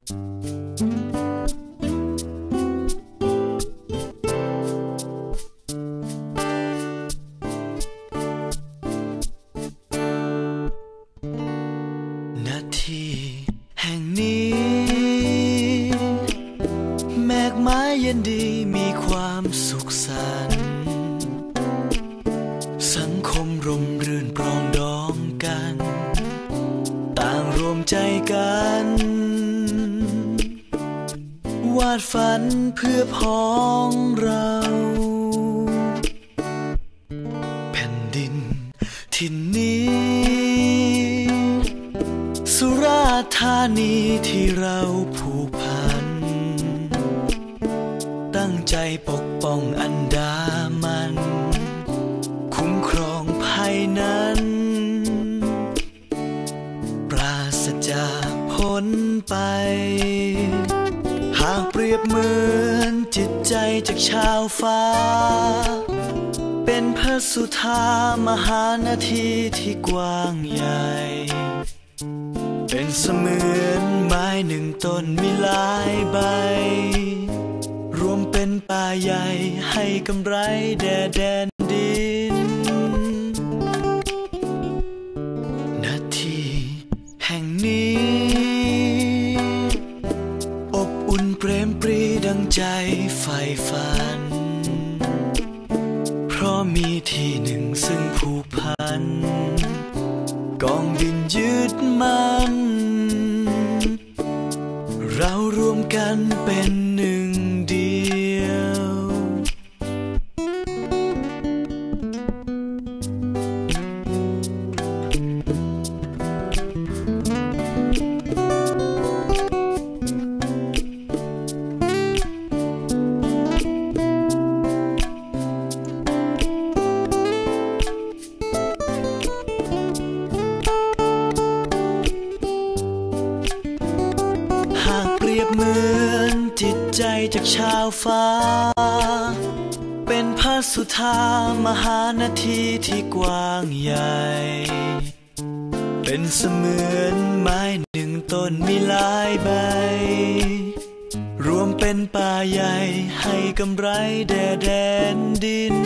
นาทีแห่งนี้ แมกไม้เย็นดีมีความสุขสันต์สังคมร่มรื่นปรองดองกัน ต่างรวมใจกันาดฝันเพื่อพ้องเรา แผ่นดินที่นี้ สุราธานีที่เราผูกพัน ตั้งใจปกป้องอันดามัน คุ้มครองภัยนั้น ปราศจากพ้นไป รียบเหมือนจิตใจจากชาวฟ้า เป็นพระสุธามหานาทีที่กว้างใหญ่ เป็นเสมือนไม้หนึ่งต้นมีหลายใบ รวมเป็นป่าใหญ่ให้กำไรแด่แดนดิน นาทีแห่งนี้ ใจใฝ่ฝัน เพราะมีที่หนึ่งซึ่งผูกพัน กองบินยึดมัน เรารวมกันเป็นหนึ่ง เหมือนจิตใจจากชาวฟ้า เป็นพระสุธามหานาทีที่กว้างใหญ่ เป็นเสมือนไม้หนึ่งต้นมีหลายใบ รวมเป็นป่าใหญ่ให้กำไรแด่แดนดิน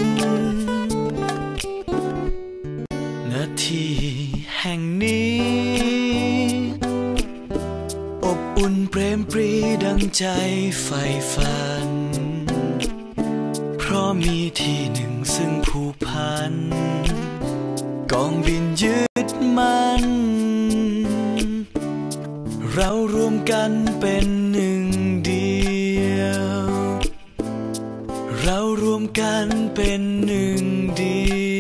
อุ่นเปรมปรีดังใจใฝ่ฝัน เพราะมีที่หนึ่งซึ่งผูกพัน กองบินยึดมัน เรารวมกันเป็นหนึ่งเดียว เรารวมกันเป็นหนึ่งเดียว